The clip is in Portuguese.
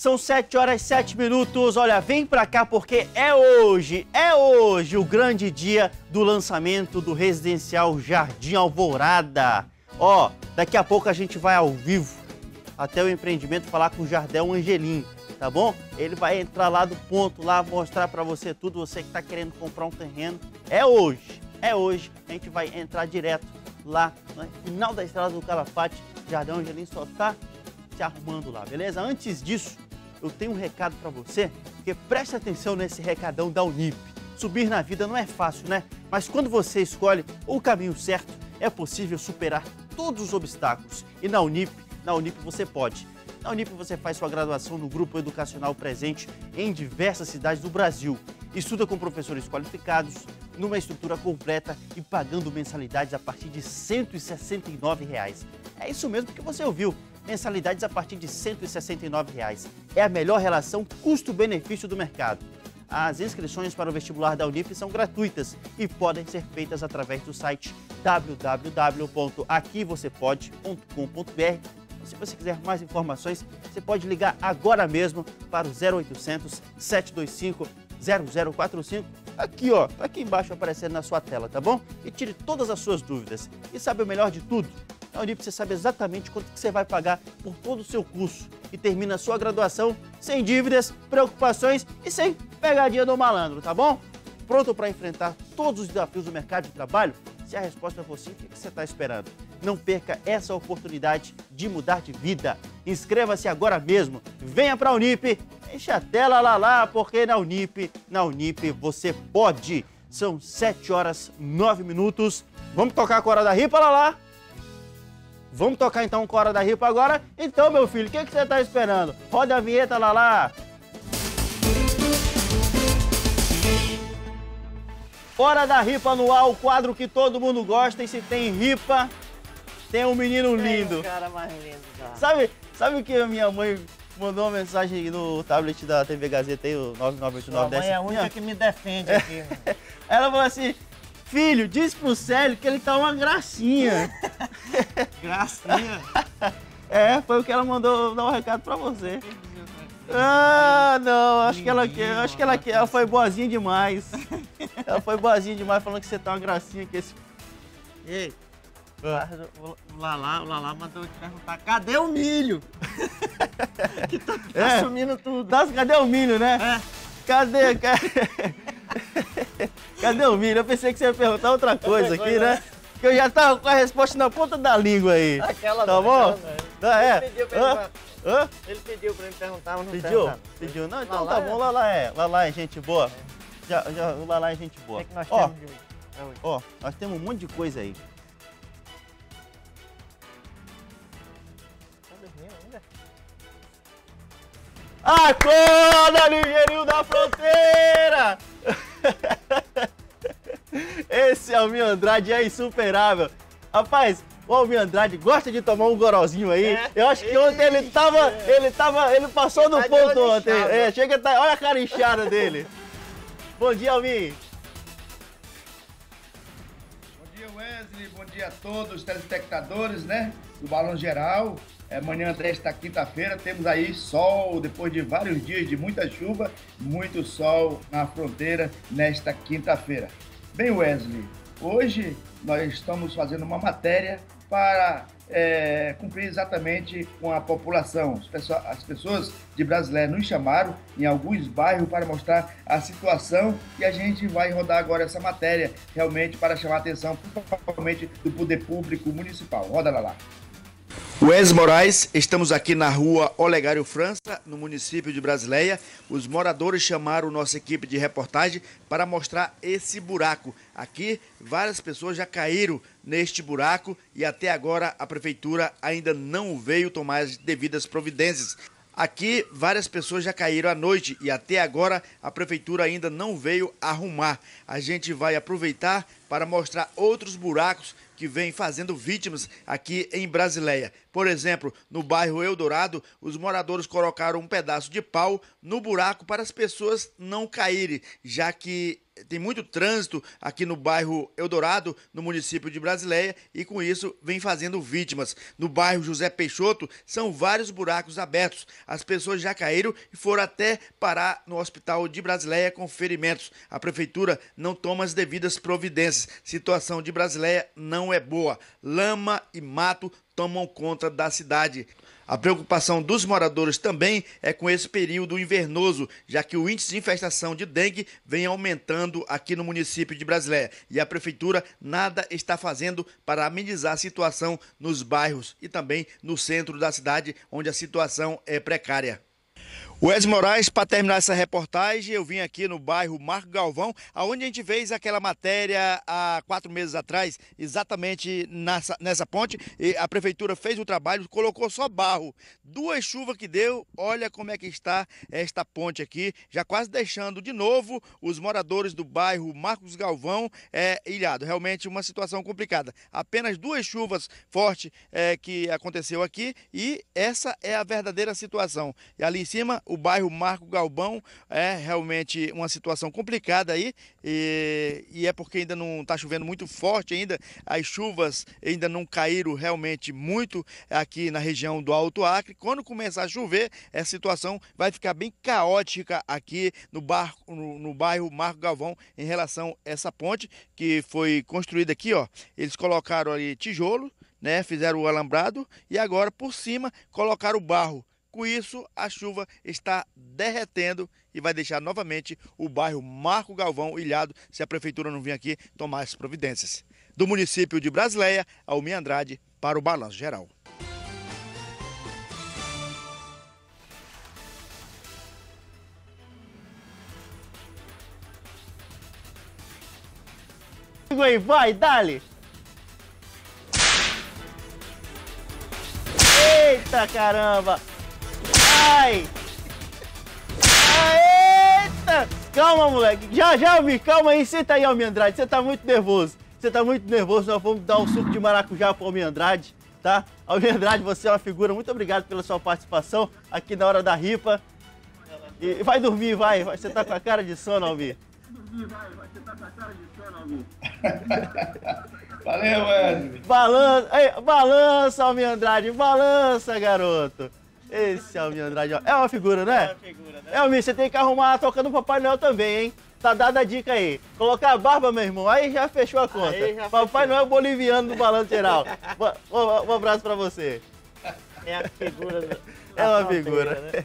São 7 horas e 7 minutos. Olha, vem pra cá porque é hoje, é hoje o grande dia do lançamento do residencial Jardim Alvorada. Ó, daqui a pouco a gente vai ao vivo até o empreendimento falar com o Jardel Angelim, tá bom? Ele vai entrar lá do ponto lá, mostrar pra você tudo, você que tá querendo comprar um terreno. É hoje, é hoje. A gente vai entrar direto lá no final da estrada do Calafate. Jardel Angelim só tá se arrumando lá, beleza? Antes disso, eu tenho um recado para você, porque preste atenção nesse recadão da Unip. Subir na vida não é fácil, né? Mas quando você escolhe o caminho certo, é possível superar todos os obstáculos. E na Unip, na Unip você pode. Na Unip você faz sua graduação no grupo educacional presente em diversas cidades do Brasil. Estuda com professores qualificados, numa estrutura completa e pagando mensalidades a partir de 169 reais. É isso mesmo que você ouviu mensalidades a partir de 169 reais. É a melhor relação custo-benefício do mercado. As inscrições para o vestibular da Unip são gratuitas e podem ser feitas através do site www.aquivocepode.com.br. Se você quiser mais informações, você pode ligar agora mesmo para o 0800 725 0045. Aqui, ó, tá aqui embaixo aparecendo na sua tela, tá bom? E tire todas as suas dúvidas. E sabe o melhor de tudo? Na Unip você sabe exatamente quanto que você vai pagar por todo o seu curso e termina a sua graduação sem dívidas, preocupações e sem pegadinha do malandro, tá bom? Pronto para enfrentar todos os desafios do mercado de trabalho? Se a resposta for sim, o que você está esperando? Não perca essa oportunidade de mudar de vida. Inscreva-se agora mesmo. Venha para a Unip. Enche a tela lá lá, porque na Unip, na Unip você pode. São 7 horas 9 minutos. Vamos tocar a cora da ripa lá lá. Vamos tocar então Cora da Ripa agora? Então, meu filho, o que, que você está esperando? Roda a vinheta lá lá. Hora da Ripa no ar, o quadro que todo mundo gosta. E se tem ripa, tem um menino lindo. É o cara mais lindo, cara. Sabe, sabe o que a minha mãe mandou uma mensagem no tablet da TV Gazeta aí, o 9989 Sua mãe é a única que me defende aqui. Ela falou assim, filho, diz pro Célio que ele tá uma gracinha. Gracinha. É, foi o que ela mandou dar um recado pra você. Ah, não, acho que ela quer, acho que ela ela foi boazinha demais. Ela foi boazinha demais falando que você tá uma gracinha que esse Ei, o Lalá, o Lalá mandou te perguntar, cadê o milho? que tá, tá É. sumindo tudo. Nossa, cadê o milho, né? É. Cadê? ca- Cadê o milho? Eu pensei que você ia perguntar outra coisa aqui, coisa, né? Que eu já tava com a resposta na ponta da língua aí. Aquela Tá bom? aquela não. É? Ele pediu pra Hã? ele- pediu pra ele perguntar, mas não Pediu? perguntar. Pediu? Não, então Lalá tá é- bom, Lala é. Lala é gente boa. Já, já, o Lala é gente O boa. que, é que nós Ó, temos de hoje? ó, nós temos um monte de coisa aí. Tá? Acorda, ligeirinho da fronteira! Esse Almir Andrade é insuperável. Rapaz, o Almir Andrade gosta de tomar um gorozinho aí. É? Eu acho que ontem ele tava, ele tava, ele passou no tá ponto ontem. É, chega, tá, olha a cara inchada dele. Bom dia, Almir. Wesley. Bom dia a todos os telespectadores, né? Do Balão Geral. É, manhã desta quinta-feira temos aí sol, depois de vários dias de muita chuva, muito sol na fronteira nesta quinta-feira. Bem, Wesley, hoje nós estamos fazendo uma matéria para é, cumprir exatamente com a população. As pessoas, as pessoas de Brasileiro nos chamaram em alguns bairros para mostrar a situação e a gente vai rodar agora essa matéria realmente para chamar a atenção, principalmente do poder público municipal. Roda lá lá. Wes Moraes, estamos aqui na rua Olegário França, no município de Brasileia. Os moradores chamaram nossa equipe de reportagem para mostrar esse buraco. Aqui, várias pessoas já caíram neste buraco e até agora a prefeitura ainda não veio tomar as devidas providências. Aqui, várias pessoas já caíram à noite e até agora a prefeitura ainda não veio arrumar. A gente vai aproveitar para mostrar outros buracos que vem fazendo vítimas aqui em Brasileia. Por exemplo, no bairro Eldorado, os moradores colocaram um pedaço de pau no buraco para as pessoas não caírem, já que tem muito trânsito aqui no bairro Eldorado, no município de Brasileia, e com isso vem fazendo vítimas. No bairro José Peixoto, são vários buracos abertos. As pessoas já caíram e foram até parar no hospital de Brasileia com ferimentos. A prefeitura não toma as devidas providências. Situação de Brasileia não é boa. Lama e mato tomam conta da cidade. A preocupação dos moradores também é com esse período invernoso, já que o índice de infestação de dengue vem aumentando aqui no município de Brasileia e a prefeitura nada está fazendo para amenizar a situação nos bairros e também no centro da cidade, onde a situação é precária. Wes Moraes, para terminar essa reportagem, eu vim aqui no bairro Marco Galvão, aonde a gente fez aquela matéria há quatro meses atrás, exatamente nessa, nessa ponte. A prefeitura fez o trabalho, colocou só barro. Duas chuvas que deu, olha como é que está esta ponte aqui, já quase deixando de novo os moradores do bairro Marcos Galvão é, ilhado. Realmente uma situação complicada. Apenas duas chuvas fortes é, que aconteceu aqui e essa é a verdadeira situação. E ali em cima o bairro Marco Galbão é realmente uma situação complicada aí e, e é porque ainda não está chovendo muito forte ainda, as chuvas ainda não caíram realmente muito aqui na região do Alto Acre. Quando começar a chover, essa situação vai ficar bem caótica aqui no, bar, no, no bairro Marco Galvão em relação a essa ponte que foi construída aqui, ó. Eles colocaram ali tijolo, né, fizeram o alambrado e agora por cima colocaram o barro. Com isso, a chuva está derretendo e vai deixar novamente o bairro Marco Galvão ilhado se a prefeitura não vir aqui tomar as providências. Do município de Brasileia, Almir Andrade, para o Balanço Geral. Vai, dale! Eita caramba! Ai! Eita! Calma, moleque. Já, já, Almir. Calma aí. Senta aí, Almir Andrade. Você tá muito nervoso. Você tá muito nervoso. Nós vamos dar um suco de maracujá pro Almir Andrade, tá? Almir Andrade, você é uma figura. Muito obrigado pela sua participação aqui na Hora da Ripa. E vai dormir, vai. Você tá com a cara de sono, Almir. Dormir, vai. Você tá com a cara de sono, Almir. Valeu, Wesley. Balança, balança, Almir Andrade. Balança, garoto. Esse Almir Andrade é uma figura, né? É uma figura, né? Almir, você tem que arrumar tocando o Papai Noel também, hein? Tá dada a dica aí. Colocar a barba, meu irmão, aí já fechou a conta. Papai Noel boliviano do balanço geral. um, um abraço pra você. É a figura. Do... É uma figura. Né?